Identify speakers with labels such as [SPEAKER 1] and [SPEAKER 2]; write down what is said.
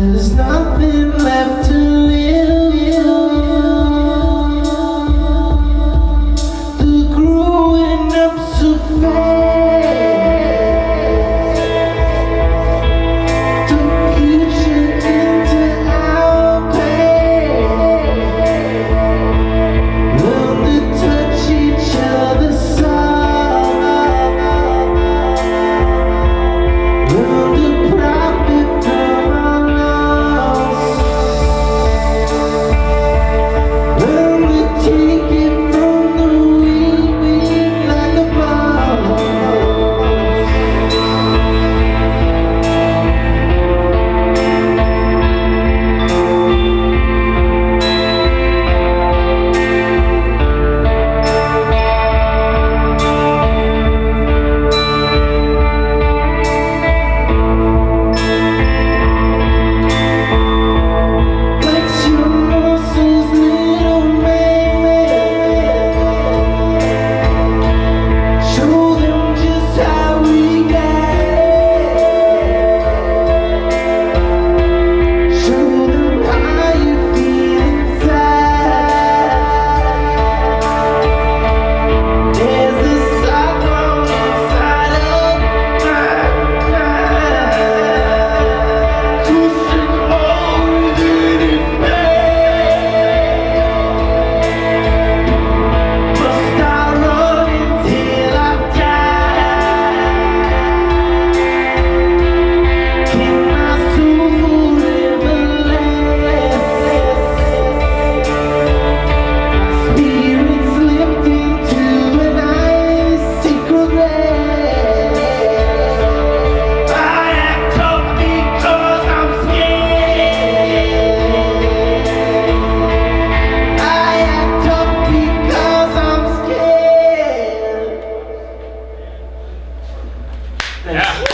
[SPEAKER 1] There's nothing Thanks. Yeah.